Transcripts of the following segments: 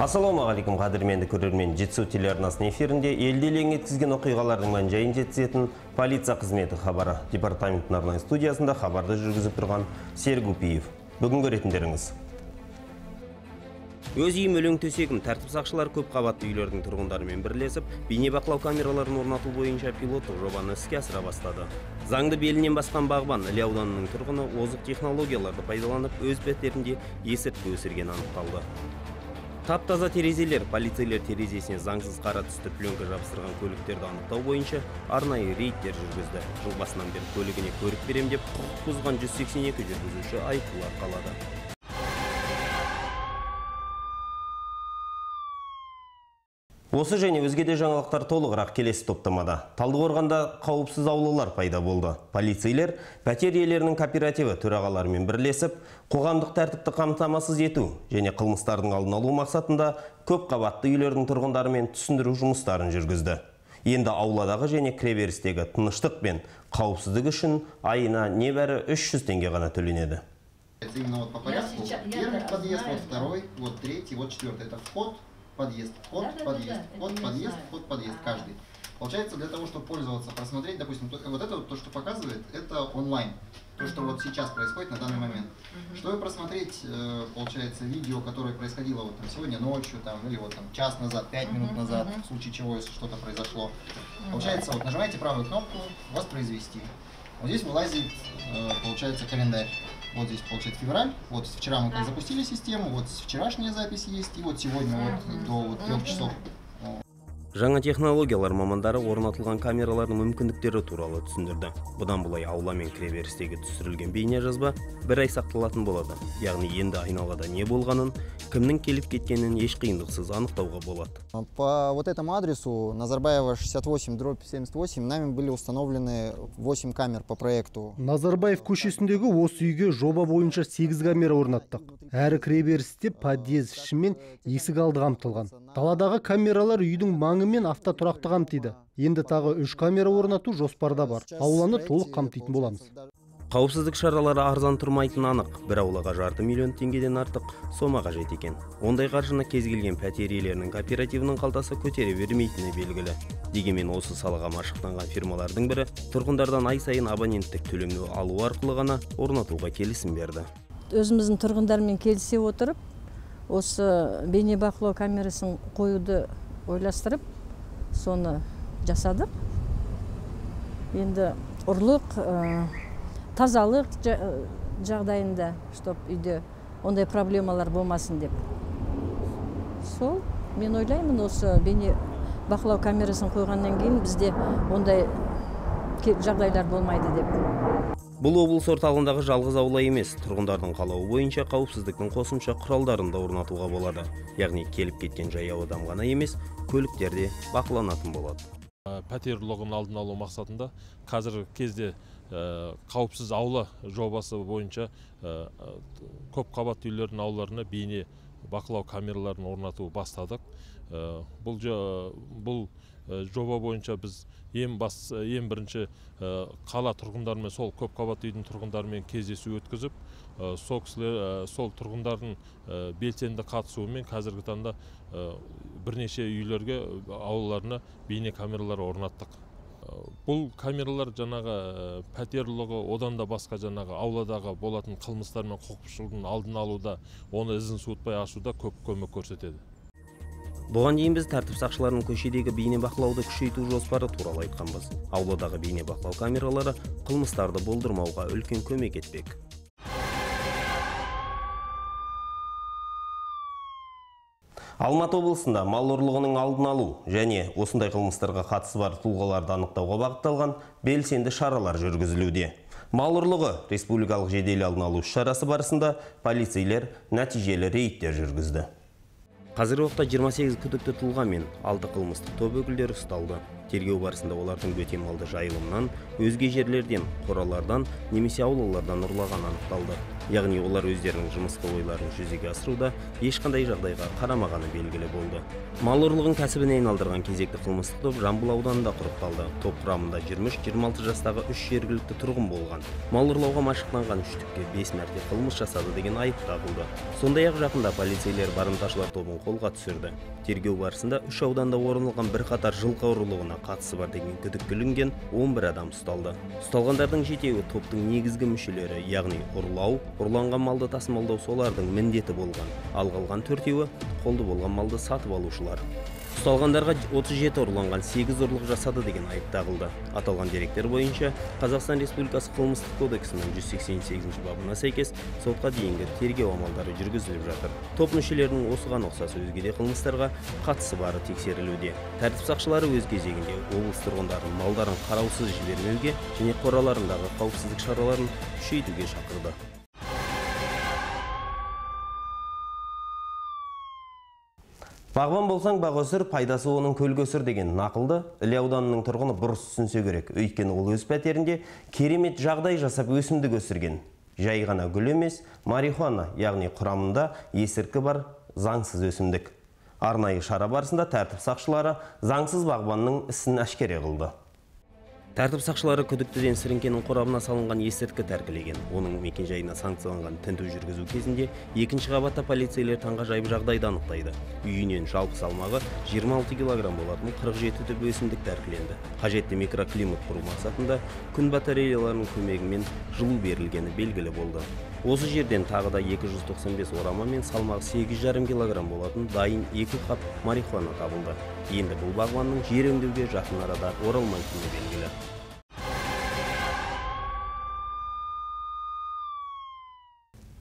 ассалаумағалейкум қадірменді көрермен. Жетісу телеарнасының эфирінде елді елең еткізген оқиғалардың мән жайын жеткізетін полиция қызметі хабары. Департаменттің арнайы студиясында хабарды жүргізіп тұрған серік үпиев бүгін көретіндеріңіз. Өз үйім өлең төсегім. Тәртіп көп қабатты үйлердің тұрғындарымен бірлесіп бейнебақылау камераларын орнату бойынша пилоттық жобаны іске асыра бастады. Заңды белінен басқан бағбан іле ауданының тұрғыны озық технологияларды пайдаланып өз пәтерінде есірткі өсіргені анықталды. Тап таза терезелер. Полицейлер терезесіне заңсыз қара түсті пленка жабыстырған көліктерді анықтау бойынша арнайы рейдтер жүргізді. Жыл басынан бері көлігіне көрік берем деп құқық бұзған 182 жүргізуші айыппұл арқалады Осы және өзге де жаңалықтар толығырақ келесі топтамада. Талдықорғанда қауіпсіз аулалар пайда болды. Полицейлер пәтер иелерінің кооперативі төрағаларымен бірлесіп, қоғамдық тәртіпті қамтамасыз ету және қылмыстардың алдын алу мақсатында көп қабатты үйлердің тұрғындарымен түсіндіру жұмыстарын жүргізді. Енді ауладағы және кіреберістегі тыныштық пен қауіпсіздік үшін айына небәрі 300 теңге ғана төленеді. Это именно вот по порядку. Первый знаю, подъезд, знаю. вот второй, вот третий, вот четвертый. Это вход, подъезд, вход, Да-да-да-да, подъезд, это вход, подъезд, знаю. вход, подъезд, Ага. каждый. Получается, для того, чтобы пользоваться, просмотреть, допустим, то- вот это вот то, что показывает, это онлайн. То, что вот сейчас происходит на данный момент. Чтобы просмотреть, э, получается, видео, которое происходило вот там сегодня ночью, там, или вот там час назад, пять минут Мгм, назад, мгм. в случае чего, если что-то произошло. Получается, вот нажимаете правую кнопку «Воспроизвести». Вот здесь вылазит, э, получается, календарь. Вот здесь, получается, февраль. Вот вчера мы запустили систему, вот вчерашняя запись есть, и вот сегодня вот до вот трех часов. Жаңа технологиялар мамандары орнатылған камералардың мүмкіндіктері туралы түсіндірді. Бұдан былай аула мен кіреберістегі түсірілген бейне жазба бір ай сақталатын болады. Яғни енді айналада не болғанын, кімнің келіп кеткенін еш қиындықсыз анықтауға болады. По вот этому адресу Назарбаева 68 дробь 78 нами были установлены 8 камер по проекту. назарбаев көшесіндегі осы үйге жоба бойынша 8 камера орнаттық әрі кіреберісте подъезд іші мен есік алды қамтылған даладағы камералар үйдің маңы мен автотұрақты қамтиды енді тағы үш камера орнату жоспарда бар ауланы толық қамтитын боламыз Қауіпсіздік шаралары арзан тұрмайтыны анық. Бір аулаға жарты миллион теңгеден артық сома қажет екен. Ондай қаржыны кез келген пәтер иелерінің кооперативінің қалтасы көтере бермейтіні белгілі. Дегенмен осы салаға машықтанған фирмалардың бірі тұрғындардан ай сайын абоненттік төлемді алу арқылы ғана орнатуға келісім берді. өзіміздің тұрғындармен келісе отырып осы бейнебақылау камерасын қоюды ойластырып соны жасадық. Енді ұрлық ә, тазалық ә, жағдайында чтоб үйде ондай проблемалар болмасын деп. Сол мен ойлаймын осы бейне бақылау камерасын қойғаннан кейін бізде ондай жағдайлар болмайды деп. Бұл облыс орталығындағы жалғыз аула емес, тұрғындардың қалауы бойынша қауіпсіздіктің қосымша құралдарын да орнатуға болады. Яғни келіп кеткен жаяу адам ғана емес, көліктер де бақыланатын болады. Ә, пәтер ұрлығын алдын алу мақсатында қазіргі кезде ә, қауіпсіз аула жобасы бойынша ә, көп қабатты үйлердің аулаларына бейне бақылау камераларын орнату бастадық бұл бұл жоба бойынша біз ең бас ең бірінші ә, қала тұрғындарымен сол көп қабатты үйдің тұрғындарымен кездесу өткізіп сол кісілер сол тұрғындардың белсенді қатысуымен қазіргі таңда бірнеше үйлерге аулаларына бейне камералар орнаттық. Бұл камералар жаңағы пәтер ұрлығы одан да басқа жаңағы ауладағы болатын қылмыстар мен құқық алдын алуда оны ізін суытпай ашуда көп көмек көрсетеді. Бұған дейін біз тәртіп сақшыларының көшедегі бейне бақылауды күшейту жоспары туралы айтқанбыз. Ауладағы бейне бақылау камералары қылмыстарды болдырмауға үлкен көмек етпек. Алматы облысында мал ұрлығының алдын алу және осындай қылмыстарға қатысы бар тұлғаларды анықтауға бағытталған белсенді шаралар жүргізілуде. Мал ұрлығы республикалық жедел алдын алу шарасы барысында полицейлер нәтижелі рейдтер жүргізді. Қазіргі уақытта 28 күдікті тұлға мен алты қылмыстық топ өкілдері ұсталды. Тергеу барысында олардың бөтен малды жайылымнан, өзге жерлерден, қоралардан немесе аулалардан ұрлағаны анықталды. Яғни олар өздерінің жымысқы ойларын жүзеге асыруда ешқандай жағдайға қарамағаны белгілі болды. Мал ұрлығын кәсібіне айналдырған кезекті қылмыстық топ жамбыл ауданында құрықталды. Топ құрамында 23-26 жастағы үш жергілікті тұрғын болған. Мал ұрлауға машықтанған үштікке бес мәрте қылмыс жасады деген айып тағылды. Сондай ақ жақында полицейлер барымташылар тобын қолға түсірді. Тергеу барысында үш ауданда орын алған бірқатар жылқы ұрлығына қатысы бар деген күдікке ілінген 11 адам ұсталды. Ұсталғандардың жетеуі топтың негізгі мүшелері яғни ұрлау ұрланған малды тасымалдау солардың міндеті болған. Ал қалған төртеуі қолды болған малды сатып алушылар. Ұсталғандарға 37 ұрланған 8 ұрлық жасады деген айып тағылды. Аталған деректер бойынша қазақстан республикасы қылмыстық кодексінің 188 бабына сәйкес сотқа дейінгі тергеу амалдары жүргізіліп жатыр. Топ мүшелерінің осыған ұқсас өзге де қылмыстарға қатысы бары тексерілуде. Тәртіп сақшылары өз кезегінде облыс тұрғындарын малдарын қараусыз жібермеуге және қораларындағы қауіпсіздік шараларын күшейтуге шақырды. Бағбан болсаң бақ өсір пайдасы оның көлге өсір деген нақылды. Іле ауданының тұрғыны бұрыс түсінсе керек. Өйткені ол өз пәтерінде керемет жағдай жасап өсімдік өсірген. Жай ғана гүл емес марихуана яғни құрамында есірткі бар заңсыз өсімдік. Арнайы шара барысында тәртіп сақшылары заңсыз бағбанның ісін әшкере қылды. Тәртіп сақшылары күдіктіден сіріңкенің қорабына салынған есірткі тәркілеген. Оның мекенжайына санкцияланған тінту жүргізу кезінде екінші қабатта полицейлер таңғажайып жағдайды анықтайды. Үйінен жалпы салмағы 26 килограмм болатын 47 түп өсімдік тәркіленді. Қажетті микроклимат құру мақсатында күн батареяларының көмегімен жылу берілгені белгілі болды. Осы жерден тағы да 295 орама мен салмағы 8,5 килограмм болатын дайын екі қап марихуана табылды. Енді бұл бағбанның жер өңдеуге жақын арада оралмайтыны белгілі.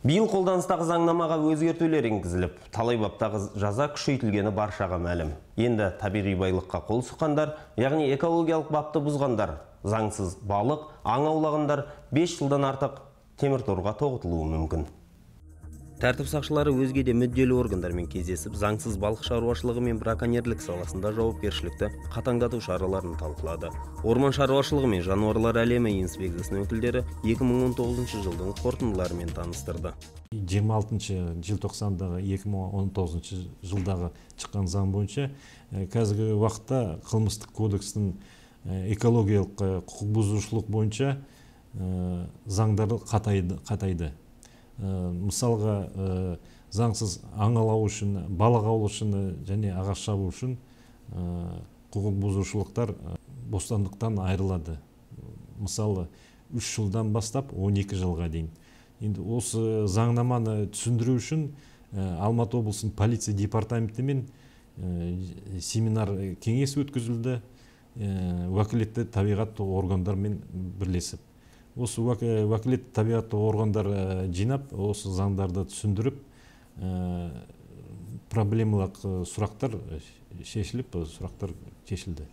Биыл қолданыстағы заңнамаға өзгертулер енгізіліп талай баптағы жаза күшейтілгені баршаға мәлім. Енді табиғи байлыққа қол сұққандар яғни экологиялық бапты бұзғандар заңсыз балық аң аулағандар 5 жылдан артық темір торға тоғытылуы мүмкін. Тәртіп сақшылары өзге де мүдделі органдармен кездесіп заңсыз балық шаруашылығы мен браконьерлік саласында жауапкершілікті қатаңдату шараларын талқылады. Орман шаруашылығы мен жануарлар әлемі инспекциясының өкілдері 2019 жылдың қорытындыларымен таныстырды. 26 желтоқсандағы 2019 жылдағы шыққан заң бойынша қазіргі уақытта қылмыстық кодекстің экологиялық құқық бұзушылық бойынша заңдары қатайды мысалға заңсыз аң аулау үшін балық аулау үшін және ағаш шабу үшін құқық бұзушылықтар бостандықтан айырылады. Мысалы үш жылдан бастап 12 жылға дейін. Енді осы заңнаманы түсіндіру үшін алматы облысының полиция департаментімен семинар кеңес өткізілді. Уәкілетті табиғат органдармен бірлесіп. Осы уәкілетті табиғатты органдар жинап осы заңдарды түсіндіріп проблемалық сұрақтар шешіліп сұрақтар шешілді.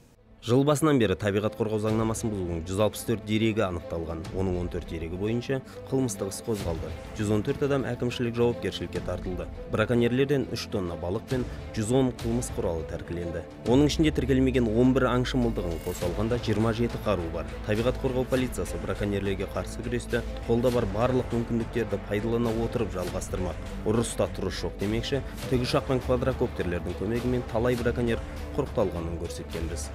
Жыл басынан бері табиғат қорғау заңнамасын бұзудың 164 дерегі анықталған. Оның 14 дерегі бойынша қылмыстық іс қозғалды. 114 адам әкімшілік жауапкершілікке тартылды. Браконьерлерден 3 тонна балық пен 110 қылмыс құралы тәркіленді. Оның ішінде тіркелмеген 11 аңшы мылтығын қоса алғанда 27 қару бар. Табиғат қорғау полициясы браконьерлерге қарсы күресті қолда бар барлық мүмкіндіктерді пайдалана отырып жалғастырмақ. Ұрыста тұрыс жоқ демекші тікұшақ пен квадрокоптерлердің көмегімен талай браконьер құрықталғанын көрсеткенбіз.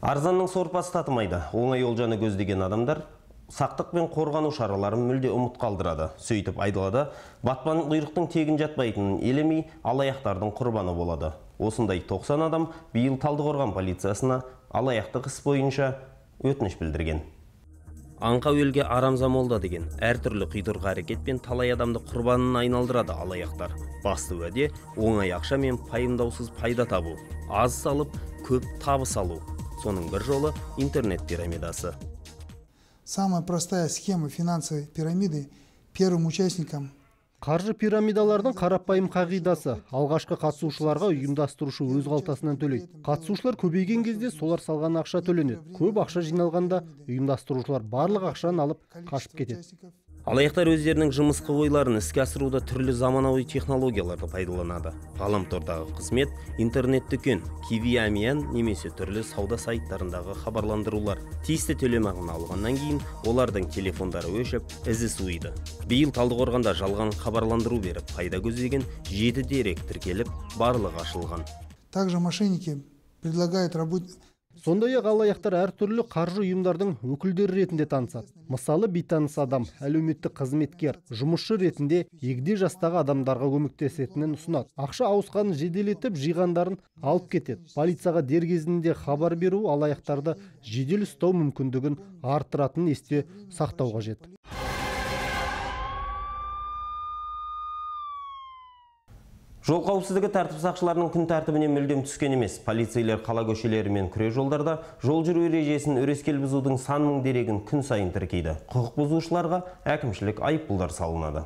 Арзанның сорпасы татымайды. Оңай олжаны көздеген адамдар сақтық пен қорғану шараларын мүлде ұмыт қалдырады сөйтіп айдалада батпан құйрықтың тегін жатпайтынын елемей алаяқтардың құрбаны болады. Осындай 90 адам биыл талдықорған полициясына алаяқтық іс бойынша өтініш білдірген. Аңқау арамза молда деген әртүрлі қитұрқы әрекетпен талай адамды құрбанына айналдырады алаяқтар. Басты уәде оңай ақша мен пайымдаусыз пайда табу аз салып көп табыс алу. Соның бір жолы интернет пирамидасы. Самая простая схема финансовой пирамиды первым участникам. Қаржы пирамидалардың қарапайым қағидасы алғашқы қатысушыларға ұйымдастырушы өз қалтасынан төлейді. Қатысушылар көбейген кезде солар салған ақша төленеді. Көп ақша жиналғанда ұйымдастырушылар барлық ақшаны алып қашып кетеді. Алаяқтар өздерінің жымысқы ойларын іске асыруда түрлі заманауи технологияларды пайдаланады. Ғаламтордағы қызмет интернет дүкен кивиамиян немесе түрлі сауда сайттарындағы хабарландырулар тиісті төлемақыны алғаннан кейін олардың телефондары өшіп ізі суиды. Биыл талдықорғанда жалған хабарландыру беріп пайда көздеген жеті дерек тіркеліп барлығы ашылған. Также мошенники предлагают работ... сондай ақ алаяқтар әртүрлі қаржы ұйымдардың өкілдері ретінде танысады. Мысалы бейтаныс адам әлеуметтік қызметкер жұмысшы ретінде егде жастағы адамдарға көмектесетінін ұсынады. Ақша ауысқанын жеделетіп жиғандарын алып кетеді. Полицияға дер кезінде хабар беру алаяқтарды жедел ұстау мүмкіндігін арттыратынын есте сақтау қажет. Жол қауіпсіздігі тәртіп сақшыларының күн тәртібінен мүлдем түскен емес. Полицейлер қала көшелері мен күре жолдарда жол жүру ережесін өрескел бұзудың сан мың дерегін күн сайын тіркейді. Құқық бұзушыларға әкімшілік айыппұлдар салынады.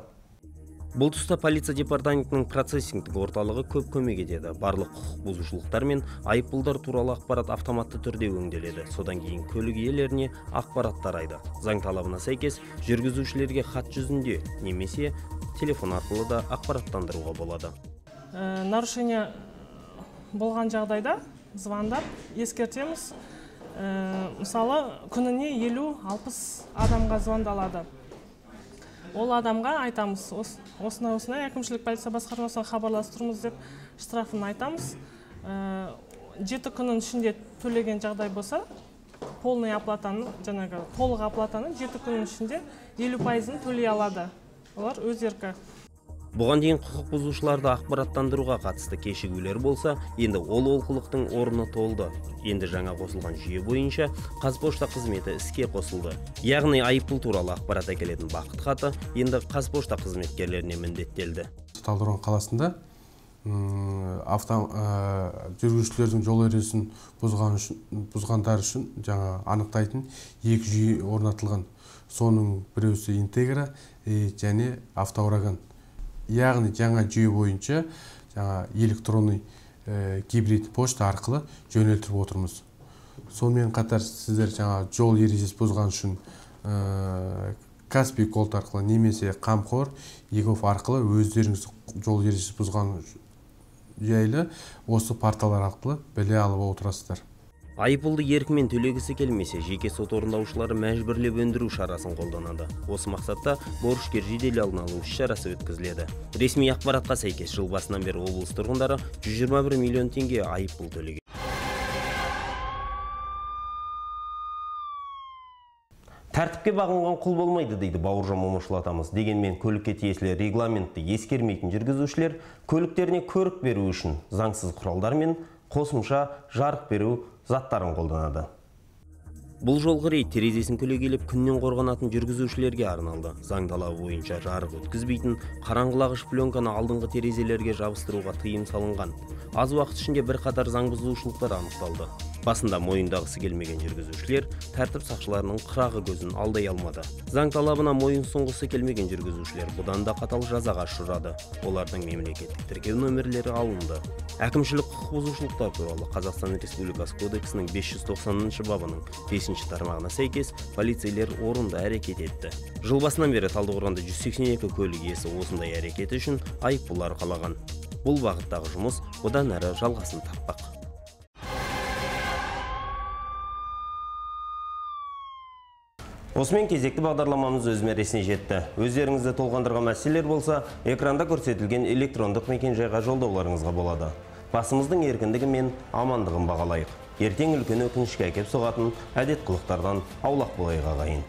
Бұл тұста полиция департаментінің процессингтік орталығы көп көмек етеді. Барлық құқық бұзушылықтар мен айыппұлдар туралы ақпарат автоматты түрде өңделеді. Содан кейін көлік иелеріне ақпарат тарайды. Заң талабына сәйкес жүргізушілерге хат жүзінде немесе телефон арқылы да ақпараттандыруға болады. Нарушение болған жағдайда звондап ескертеміз. Ә, мысалы күніне 50-60 адамға звондалады. Ол адамға айтамыз «Ос- осындай осындай әкімшілік полиция басқармасына хабарласып тұрмыз деп штрафын айтамыз. Ә, жеті күннің ішінде төлеген жағдай болса полный оплатаны жаңағы толық оплатаны жеті күннің ішінде елу пайызын төлей алады. Олар өз еркі. Бұған дейін құқық бұзушыларды ақпараттандыруға қатысты кешігулер болса енді ол олқылықтың орны толды. Енді жаңа қосылған жүйе бойынша қазпошта қызметі іске қосылды. Яғни айыппұл туралы ақпарат әкелетін бақыт хаты енді қазпошта қызметкерлеріне міндеттелді. Талдықорған қаласында авто жүргізушілердің жол ережесін бұзған үшін бұзғандар үшін жаңа анықтайтын екі жүйе орнатылған. Соның біреусі интегра және автоураган. Яғни жаңа жүйе бойынша жаңа электронный ә, гибрид почта арқылы жөнелтіп отырмыз. Сонымен қатар сіздер жаңа жол ережесі бұзған үшін ә, каспий голд арқылы немесе қамқор егов арқылы өздеріңіз жол ережесі бұзған жайлы осы порталдар арқылы біле алып отырасыздар. Айыппұлды еркімен төлегісі келмесе жеке сот орындаушылары мәжбүрлеп өндіру шарасын қолданады. Осы мақсатта борышкер жедел алдын алу іс шарасы өткізіледі. Ресми ақпаратқа сәйкес жыл басынан бері облыс тұрғындары 121 миллион теңге айыппұл төлеген. Тәртіпке бағынған құл болмайды дейді бауыржан момышұлы атамыз. Дегенмен көлікке тиесілі регламентті ескермейтін жүргізушілер көліктеріне көрік беру үшін заңсыз құралдар мен қосымша жарық беру заттарын қолданады. Бұл жолғы рейд терезесін көлегейлеп күннен қорғанатын жүргізушілерге арналды. Заң талабы бойынша жарық өткізбейтін қараңғылағыш пленканы алдыңғы терезелерге жабыстыруға тыйым салынған. Аз уақыт ішінде бірқатар заң бұзушылықтар анықталды. Басында мойындағысы келмеген жүргізушілер тәртіп сақшыларының қырағы көзін алдай алмады. Заң талабына мойын сұнғысы келмеген жүргізушілер бұдан да қатал жазаға ұшырады. Олардың мемлекеттік тіркеу нөмірлері алынды. Әкімшілік құқық бұзушылықтар туралы қазақстан республикасы кодексінің 590 бабының 5 тармағына сәйкес полицейлер орынды әрекет етті. Жыл басынан бері талдықорғанда 182 көлік иесі осындай әрекеті үшін айыппұл арқалаған бұл бағыттағы жұмыс одан әрі жалғасын таппақ. Осымен кезекті бағдарламамыз өз мәресіне жетті. Өздеріңізді толғандырған мәселелер болса экранда көрсетілген электрондық мекенжайға жолдауларыңызға болады. Басымыздың еркіндігі мен амандығын бағалайық. Ертең үлкен өкінішке әкеп соғатын әдет қылықтардан аулақ болайық ағайын.